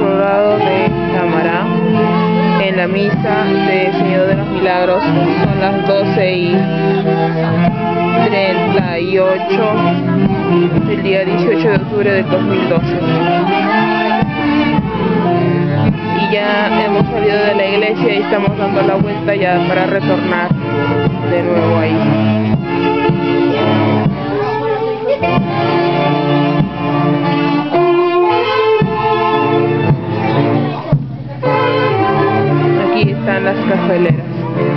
Poblado de Tamará, en la misa del Señor de los Milagros. Son las 12 y 38 del día 18 de octubre del 2012. Y ya hemos salido de la iglesia y estamos dando la vuelta ya para retornar de nuevo ahí. están las cajueleras.